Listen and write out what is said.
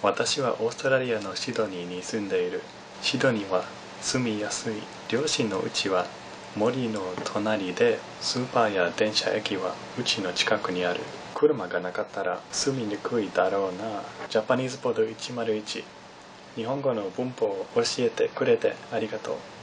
私はオーストラリアのシドニーに住んでいる。シドニーは住みやすい。両親のうちは森の隣でスーパーや電車駅はうちの近くにある。車がなかったら住みにくいだろうな。ジャパニーズポッド101日本語の文法を教えてくれてありがとう。